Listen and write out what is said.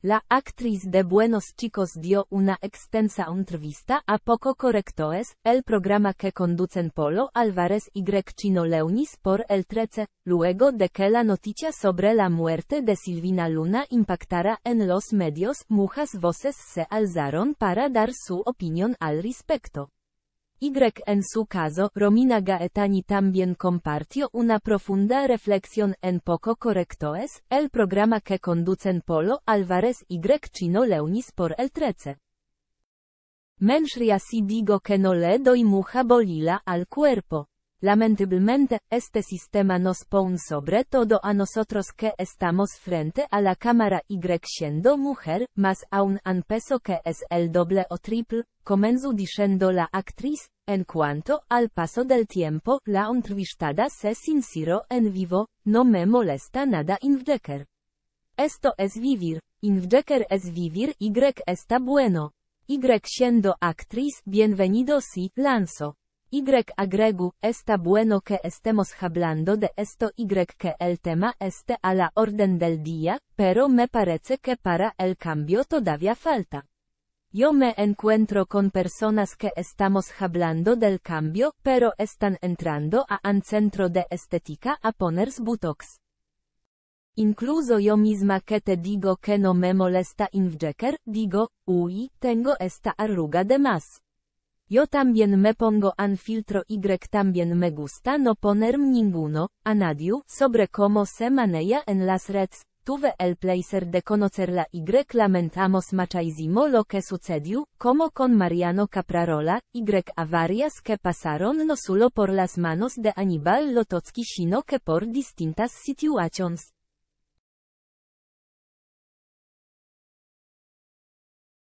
La actriz de Buenos Chicos dio una extensa entrevista a poco correctoes, el programa que conducen Polo Álvarez y Chino Leunis por el 13, luego de que la noticia sobre la muerte de Silvina Luna impactara en los medios, muchas voces se alzaron para dar su opinión al respecto. Y en su caso, Romina Gaetani también compartió una profunda reflexión en Poco Correcto es, el programa que conducen Polo Álvarez y Chino Leunis por el 13. Menschria si digo que no le doy mucha bolila al cuerpo. Lamentablemente, este sistema nos pone sobre todo a nosotros que estamos frente a la cámara y siendo mujer, más aún an peso que es el doble o triple, comenzó diciendo la actriz, en cuanto al paso del tiempo, la entrevistada se sinceró en vivo, no me molesta nada Invdecker. Esto es vivir, Invdecker es vivir y está bueno. Y siendo actriz, bienvenido si, lanzo. Y agregu, está bueno que estemos hablando de esto y que el tema esté a la orden del día, pero me parece que para el cambio todavía falta. Yo me encuentro con personas que estamos hablando del cambio, pero están entrando a un centro de estética a ponerse botox. Incluso yo misma que te digo que no me molesta Invjecker, digo, uy, tengo esta arruga de más. Yo también me pongo un filtro Y también me gusta no poner ninguno, a nadie, sobre cómo se maneja en las redes. Tuve el placer de conocerla Y lamentamos muchísimo lo que sucedió, como con Mariano Caprarola, Y a varias que pasaron no solo por las manos de Aníbal Lotocki sino que por distintas situaciones.